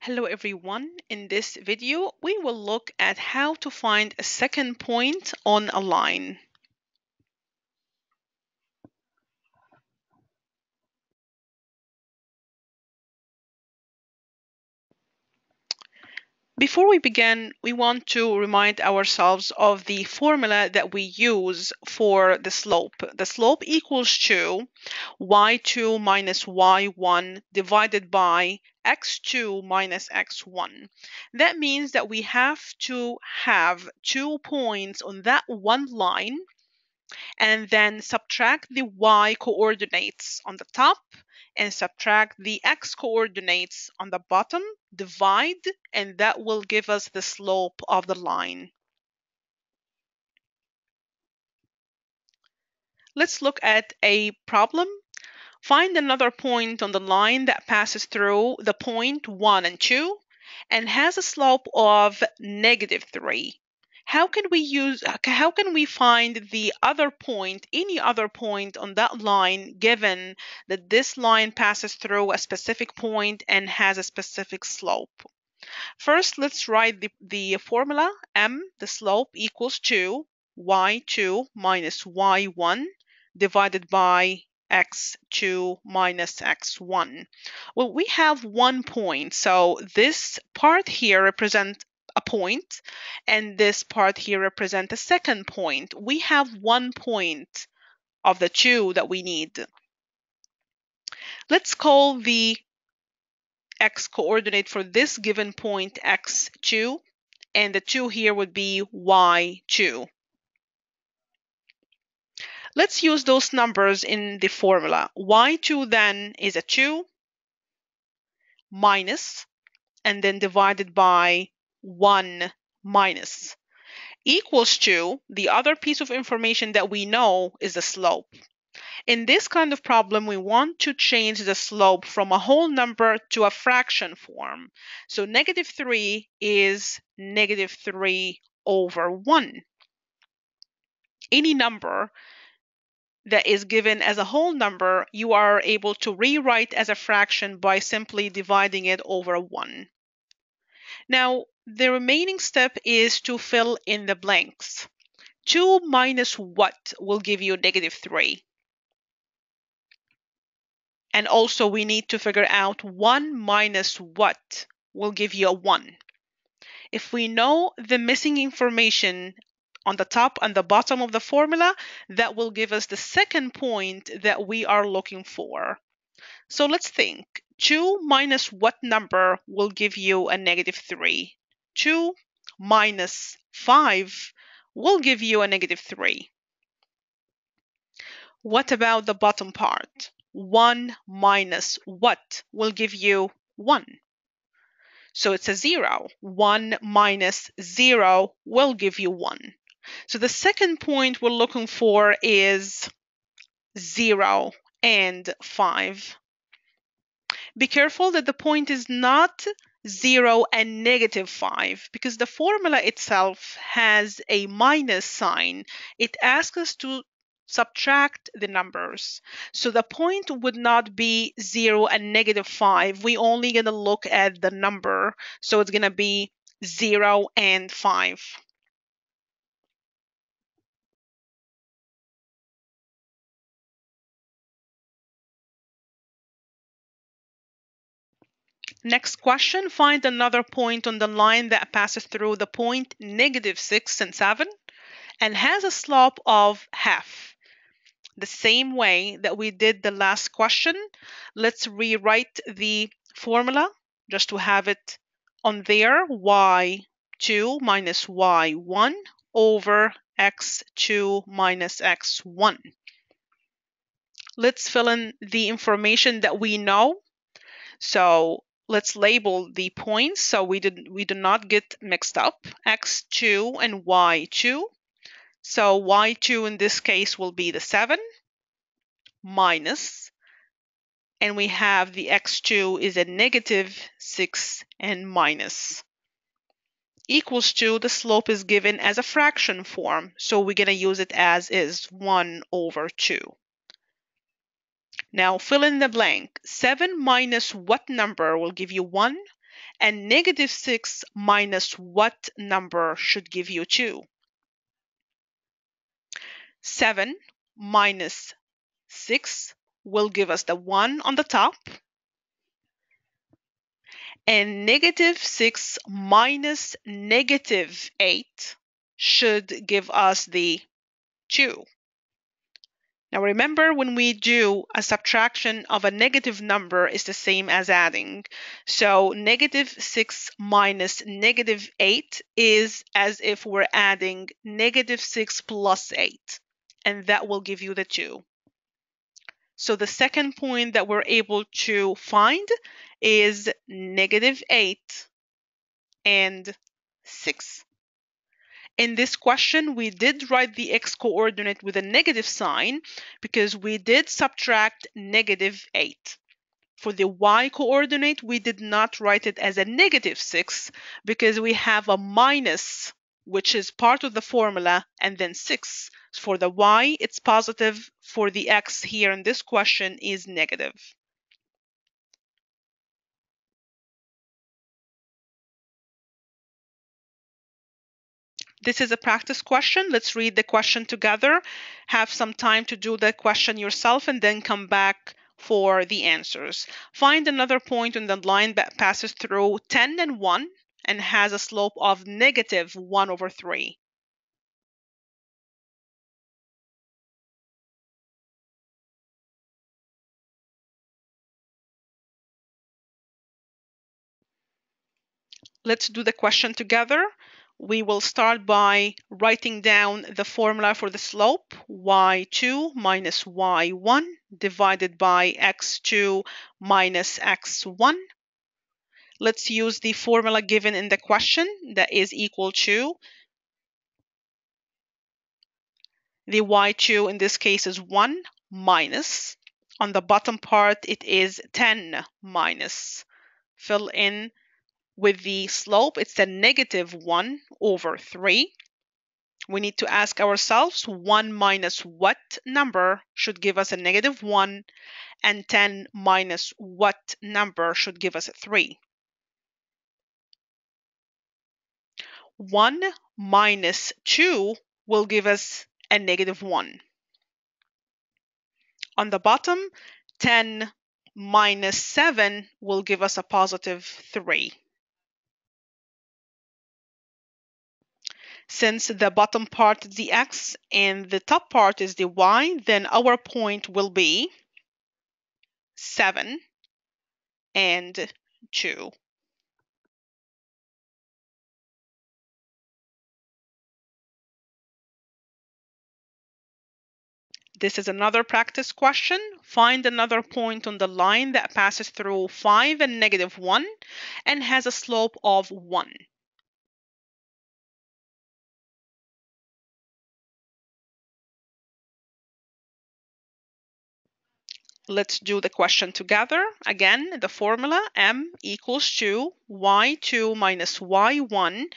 Hello everyone. In this video, we will look at how to find a second point on a line. Before we begin, we want to remind ourselves of the formula that we use for the slope. The slope equals to y2 minus y1 divided by x2 minus x1. That means that we have to have two points on that one line and then subtract the y coordinates on the top and subtract the x coordinates on the bottom, divide, and that will give us the slope of the line. Let's look at a problem. Find another point on the line that passes through the point 1 and 2 and has a slope of negative 3 how can we use how can we find the other point any other point on that line given that this line passes through a specific point and has a specific slope first let's write the, the formula m the slope equals to y2 minus y1 divided by x2 minus x1. Well, we have one point, so this part here represents a point, and this part here represent a second point. We have one point of the two that we need. Let's call the x coordinate for this given point x2, and the 2 here would be y2. Let's use those numbers in the formula. y2 then is a 2 minus, and then divided by 1 minus equals to the other piece of information that we know is the slope. In this kind of problem, we want to change the slope from a whole number to a fraction form. So negative 3 is negative 3 over 1. Any number that is given as a whole number, you are able to rewrite as a fraction by simply dividing it over 1. Now, the remaining step is to fill in the blanks. 2 minus what will give you negative 3? And also we need to figure out 1 minus what will give you a 1. If we know the missing information on the top and the bottom of the formula, that will give us the second point that we are looking for. So let's think. 2 minus what number will give you a negative 3? 2 minus 5 will give you a negative 3. What about the bottom part? 1 minus what will give you 1? So it's a 0. 1 minus 0 will give you 1. So the second point we're looking for is 0 and 5. Be careful that the point is not 0 and negative 5 because the formula itself has a minus sign. It asks us to subtract the numbers. So the point would not be 0 and negative 5. We only going to look at the number. So it's going to be 0 and 5. Next question, find another point on the line that passes through the point negative 6 and 7 and has a slope of half. The same way that we did the last question, let's rewrite the formula just to have it on there, y2 minus y1 over x2 minus x1. Let's fill in the information that we know. So let's label the points. So we did we do not get mixed up. X2 and y2 so y2 in this case will be the 7 minus and we have the x2 is a negative 6 and minus. Equals to the slope is given as a fraction form. So we're going to use it as is 1 over 2 now fill in the blank. 7 minus what number will give you 1? And negative 6 minus what number should give you 2? 7 minus 6 will give us the 1 on the top. And negative 6 minus negative 8 should give us the 2. Now remember when we do a subtraction of a negative number is the same as adding. So negative 6 minus negative 8 is as if we're adding negative 6 plus 8 and that will give you the 2. So the second point that we're able to find is negative 8 and 6. In this question, we did write the x-coordinate with a negative sign because we did subtract negative 8. For the y-coordinate, we did not write it as a negative 6 because we have a minus, which is part of the formula, and then 6. For the y, it's positive. For the x here in this question is negative. This is a practice question. Let's read the question together. Have some time to do the question yourself and then come back for the answers. Find another point on the line that passes through 10 and 1 and has a slope of negative 1 over 3. Let's do the question together we will start by writing down the formula for the slope y2 minus y1 divided by x2 minus x1. Let's use the formula given in the question that is equal to the y2 in this case is 1 minus on the bottom part it is 10 minus fill in with the slope, it's a negative 1 over 3. We need to ask ourselves 1 minus what number should give us a negative 1 and 10 minus what number should give us a 3. 1 minus 2 will give us a negative 1. On the bottom, 10 minus 7 will give us a positive 3. Since the bottom part is the x and the top part is the y, then our point will be 7 and 2. This is another practice question. Find another point on the line that passes through 5 and negative 1 and has a slope of 1. Let's do the question together. Again, the formula m equals to y2 minus y1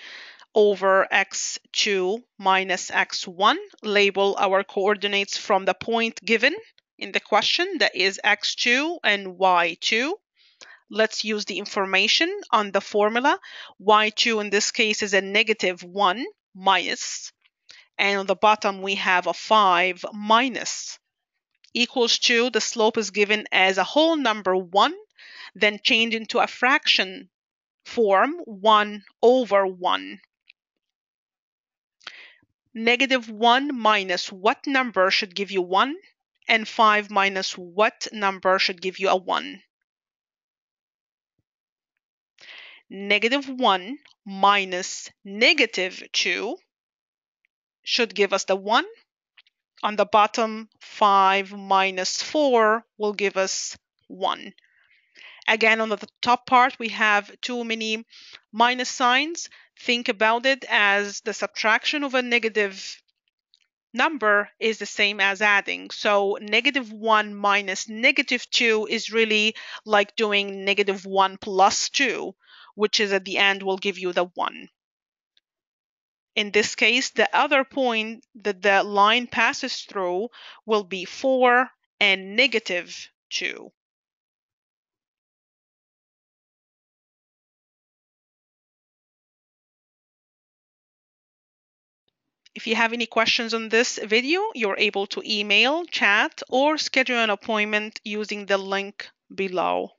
over x2 minus x1. Label our coordinates from the point given in the question, that is x2 and y2. Let's use the information on the formula. y2 in this case is a negative 1 minus, and on the bottom we have a 5 minus equals to, the slope is given as a whole number 1, then change into a fraction form 1 over 1. Negative 1 minus what number should give you 1? And 5 minus what number should give you a 1? Negative 1 minus negative 2 should give us the 1 on the bottom, 5 minus 4 will give us 1. Again, on the top part, we have too many minus signs. Think about it as the subtraction of a negative number is the same as adding. So negative 1 minus negative 2 is really like doing negative 1 plus 2, which is at the end will give you the 1. In this case, the other point that the line passes through will be 4 and negative 2. If you have any questions on this video, you're able to email, chat, or schedule an appointment using the link below.